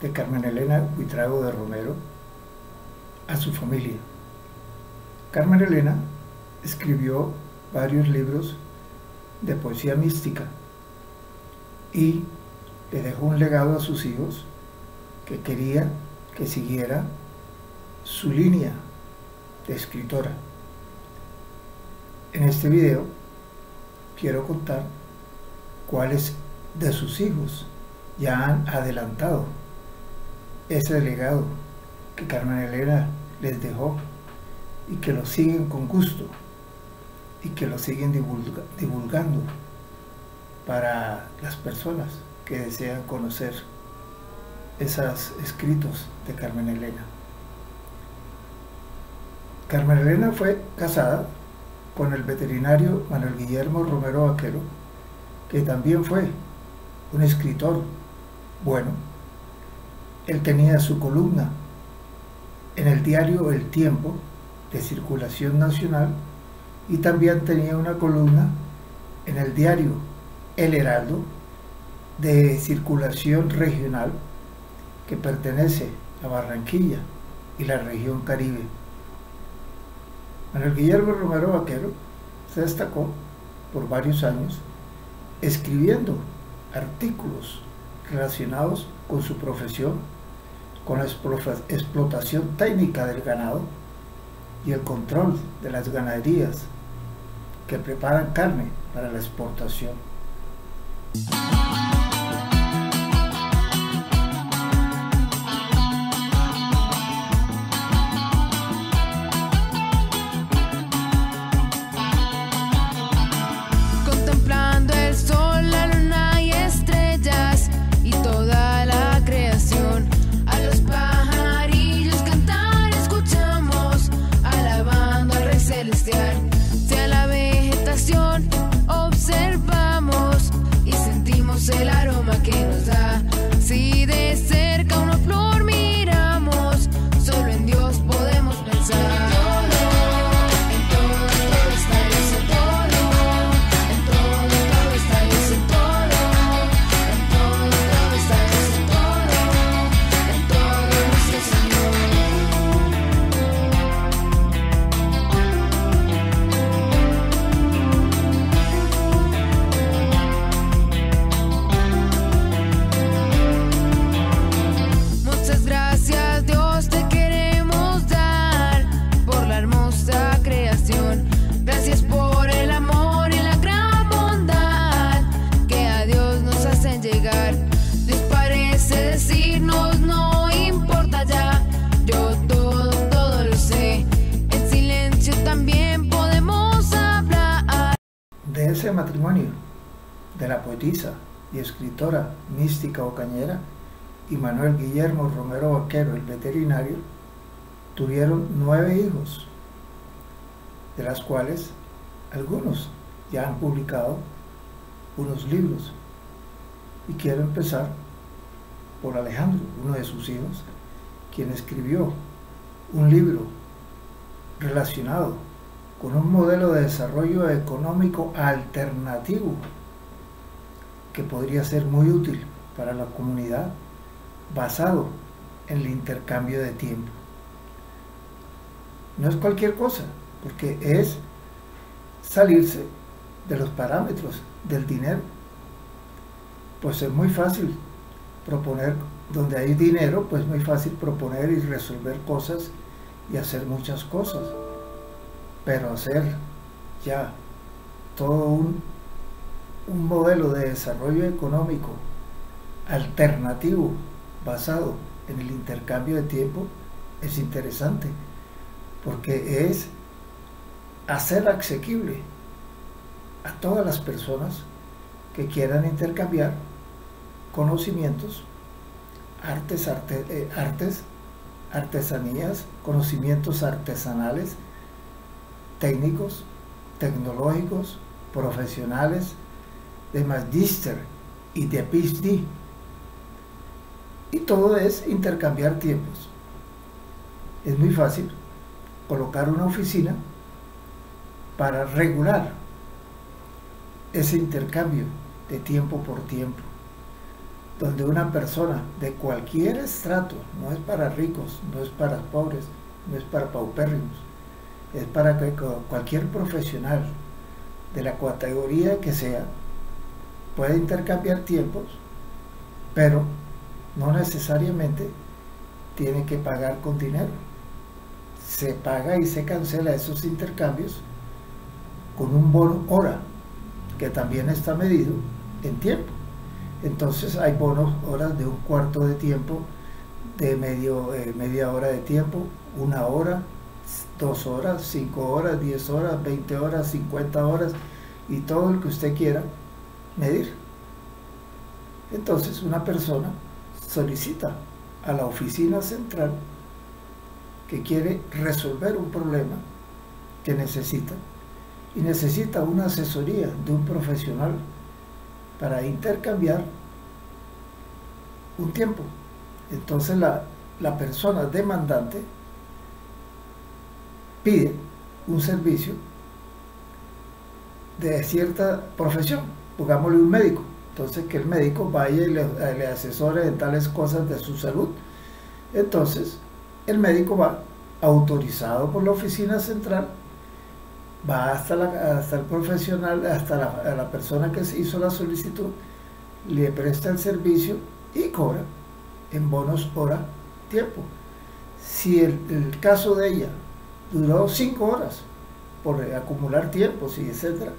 de Carmen Elena Buitrago de Romero a su familia. Carmen Elena escribió varios libros de poesía mística y le dejó un legado a sus hijos que quería que siguiera su línea de escritora. En este video quiero contar cuáles de sus hijos ya han adelantado ese legado que Carmen Elena les dejó y que lo siguen con gusto y que lo siguen divulgando para las personas que desean conocer esos escritos de Carmen Elena. Carmen Elena fue casada con el veterinario Manuel Guillermo Romero Vaquero, que también fue un escritor bueno. Él tenía su columna en el diario El Tiempo de circulación nacional y también tenía una columna en el diario El Heraldo de circulación regional que pertenece a Barranquilla y la región Caribe. Manuel Guillermo Romero Vaquero se destacó por varios años escribiendo artículos relacionados con su profesión, con la explotación técnica del ganado y el control de las ganaderías que preparan carne para la exportación. Y escritora mística ocañera y Manuel Guillermo Romero Vaquero, el veterinario, tuvieron nueve hijos, de las cuales algunos ya han publicado unos libros. Y quiero empezar por Alejandro, uno de sus hijos, quien escribió un libro relacionado con un modelo de desarrollo económico alternativo que podría ser muy útil para la comunidad basado en el intercambio de tiempo. No es cualquier cosa, porque es salirse de los parámetros del dinero. Pues es muy fácil proponer, donde hay dinero, pues es muy fácil proponer y resolver cosas y hacer muchas cosas pero hacer ya todo un, un modelo de desarrollo económico alternativo basado en el intercambio de tiempo es interesante porque es hacer asequible a todas las personas que quieran intercambiar conocimientos, artes, eh, artes, artesanías, conocimientos artesanales, técnicos, tecnológicos, profesionales, de Magister y de PhD. Y todo es intercambiar tiempos. Es muy fácil colocar una oficina para regular ese intercambio de tiempo por tiempo. donde una persona de cualquier estrato, no es para ricos, no es para pobres, no es para paupérrimos, es para cualquier profesional de la categoría que sea pueda intercambiar tiempos, pero no necesariamente tiene que pagar con dinero. Se paga y se cancela esos intercambios con un bono hora, que también está medido en tiempo. Entonces hay bonos horas de un cuarto de tiempo, de medio, eh, media hora de tiempo, una hora, dos horas, cinco horas, diez horas, veinte horas, cincuenta horas y todo el que usted quiera medir. Entonces una persona solicita a la oficina central que quiere resolver un problema que necesita y necesita una asesoría de un profesional para intercambiar un tiempo. Entonces la, la persona demandante pide un servicio de cierta profesión, pongámosle un médico. Entonces que el médico vaya y le, asesore en tales cosas de su salud. Entonces el médico va autorizado por la oficina central va hasta, la, hasta el profesional, hasta la, la, persona que hizo la solicitud, le presta el servicio y cobra en bonos hora tiempo. Si el, el caso de ella duró cinco horas por acumular tiempos y etcétera,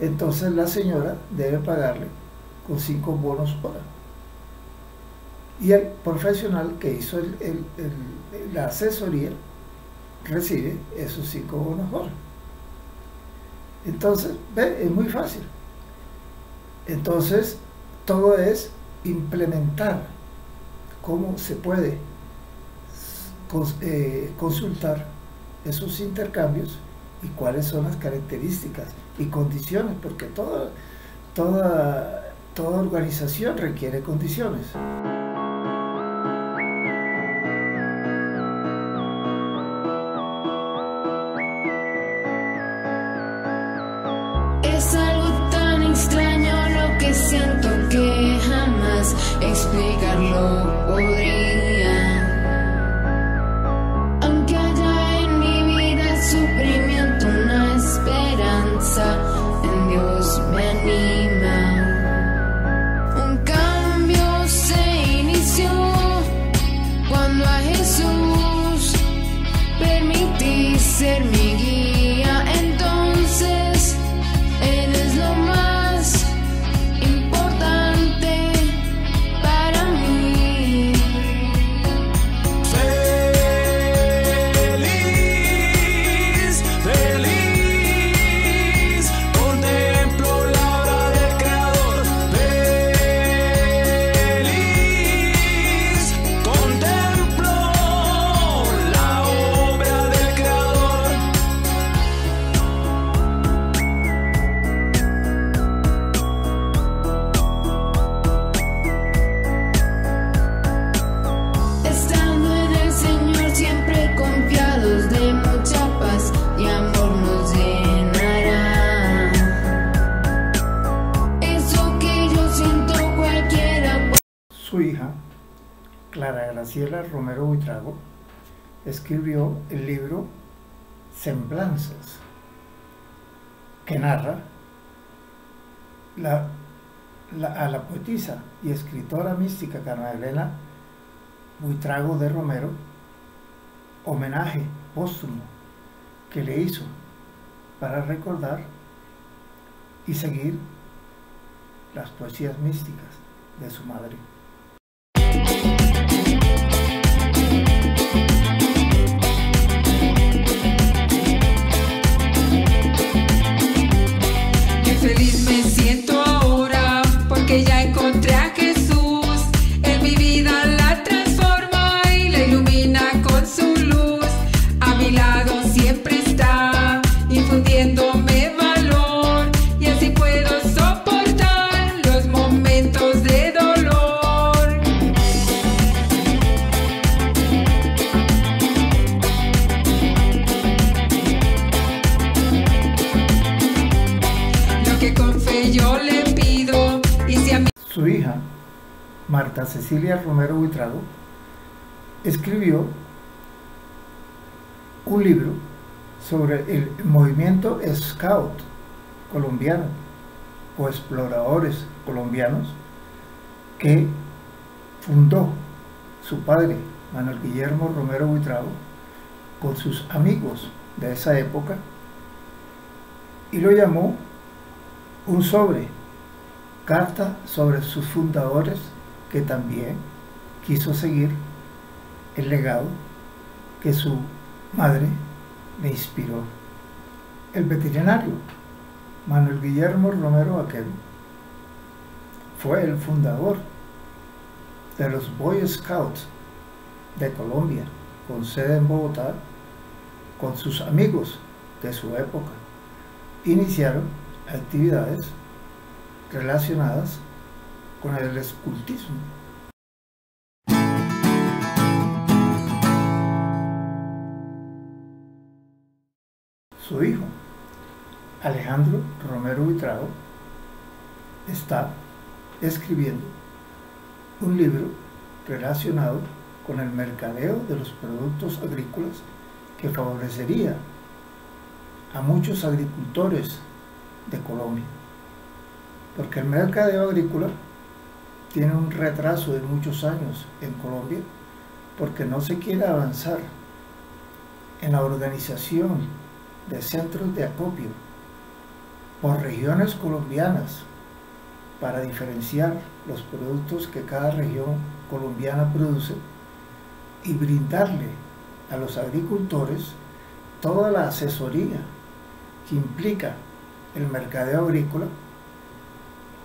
entonces la señora debe pagarle con cinco bonos hora. Y el profesional que hizo el, la asesoría recibe esos cinco bonos hora. Entonces, ve, es muy fácil. Entonces, todo es implementar cómo se puede eh, consultar esos intercambios y cuáles son las características y condiciones, porque toda, toda, toda organización requiere condiciones. explicarlo podría. Graciela Romero Buitrago, escribió el libro Semblanzas, que narra a la poetisa y escritora mística Carmen Elena Buitrago de Romero, homenaje póstumo que le hizo para recordar y seguir las poesías místicas de su madre. Cecilia Romero Buitrago, escribió un libro sobre el movimiento Scout colombiano o exploradores colombianos que fundó su padre, Manuel Guillermo Romero Buitrago, con sus amigos de esa época y lo llamó un sobre, carta sobre sus fundadores que también quiso seguir el legado que su madre le inspiró. El veterinario Manuel Guillermo Romero Vaquero fue el fundador de los Boy Scouts de Colombia, con sede en Bogotá, con sus amigos de su época. Iniciaron actividades relacionadas con el escultismo. Su hijo, Alejandro Romero Vitrago, está escribiendo un libro relacionado con el mercadeo de los productos agrícolas que favorecería a muchos agricultores de Colombia. Porque el mercadeo agrícola tiene un retraso de muchos años en Colombia porque no se quiere avanzar en la organización de centros de acopio por regiones colombianas para diferenciar los productos que cada región colombiana produce y brindarle a los agricultores toda la asesoría que implica el mercadeo agrícola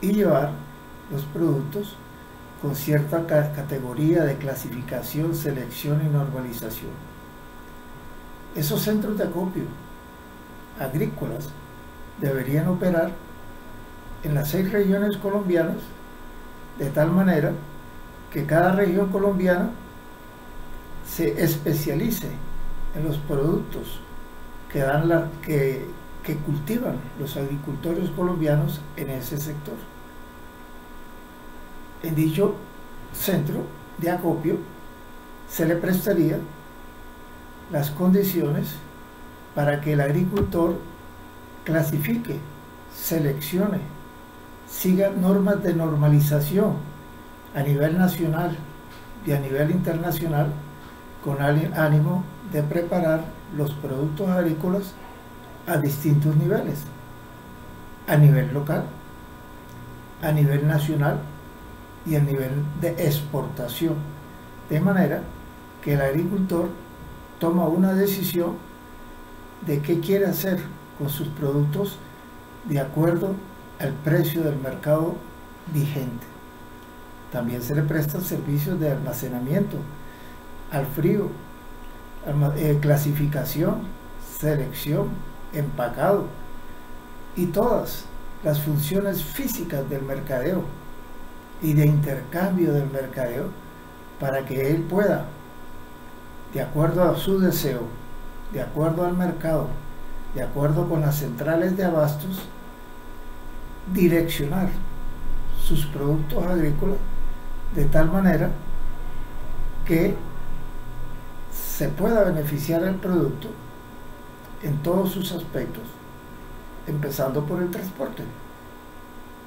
y llevar los productos con cierta categoría de clasificación, selección y normalización. Esos centros de acopio agrícolas deberían operar en las seis regiones colombianas de tal manera que cada región colombiana se especialice en los productos que, dan la, que, que cultivan los agricultores colombianos en ese sector. En dicho centro de acopio se le prestaría las condiciones para que el agricultor clasifique, seleccione, siga normas de normalización a nivel nacional y a nivel internacional con ánimo de preparar los productos agrícolas a distintos niveles, a nivel local, a nivel nacional y a nivel de exportación, de manera que el agricultor toma una decisión de qué quiere hacer con sus productos de acuerdo al precio del mercado vigente. También se le prestan servicios de almacenamiento al frío, eh, clasificación, selección, empacado y todas las funciones físicas del mercadeo y de intercambio del mercadeo para que él pueda, de acuerdo a su deseo, de acuerdo al mercado, de acuerdo con las centrales de abastos, direccionar sus productos agrícolas de tal manera que se pueda beneficiar el producto en todos sus aspectos, empezando por el transporte.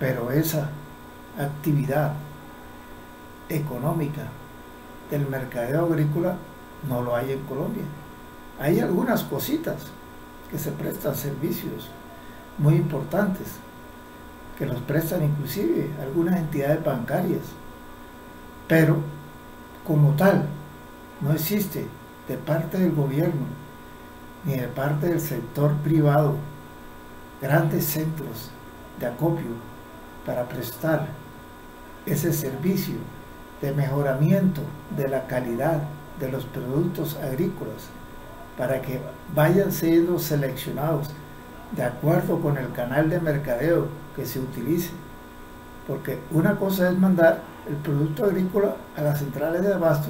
Pero esa actividad económica del mercadeo agrícola no lo hay en Colombia. Hay algunas cositas que se prestan servicios muy importantes, que los prestan inclusive algunas entidades bancarias, pero como tal no existe de parte del gobierno ni de parte del sector privado grandes centros de acopio para prestar ese servicio de mejoramiento de la calidad de los productos agrícolas para que vayan siendo seleccionados de acuerdo con el canal de mercadeo que se utilice. Porque una cosa es mandar el producto agrícola a las centrales de abasto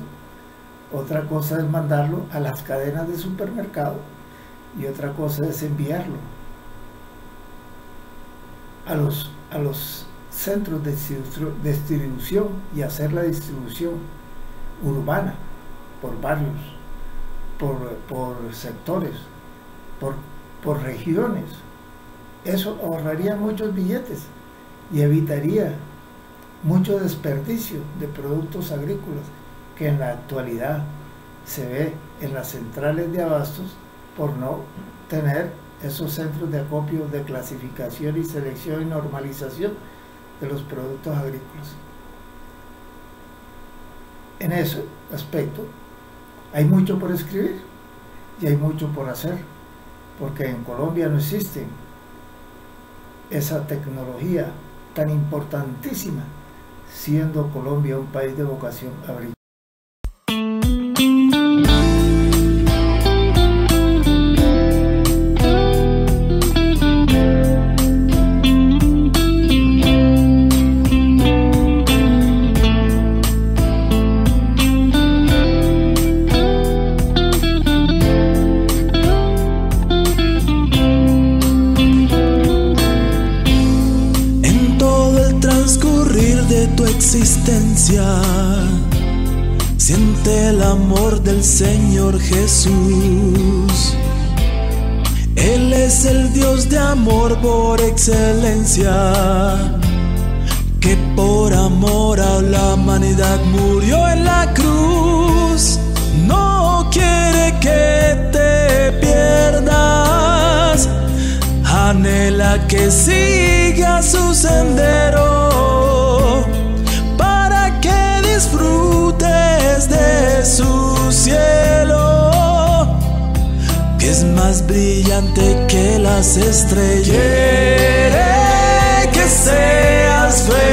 otra cosa es mandarlo a las cadenas de supermercado y otra cosa es enviarlo a los, a los centros de distribu- distribución y hacer la distribución urbana por barrios, por, por sectores, por, por regiones. Eso ahorraría muchos billetes y evitaría mucho desperdicio de productos agrícolas que en la actualidad se ve en las centrales de abastos por no tener esos centros de acopio de clasificación y selección y normalización de los productos agrícolas. En ese aspecto hay mucho por escribir y hay mucho por hacer, porque en Colombia no existe esa tecnología tan importantísima, siendo Colombia un país de vocación agrícola. De tu existencia, siente el amor del Señor Jesús. Él es el Dios de amor por excelencia, que por amor a la humanidad murió en la cruz. No quiere que te pierdas anhela que siga su sendero disfrutes de su cielo que es más brillante que las estrellas. Quiere que seas feliz